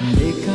Because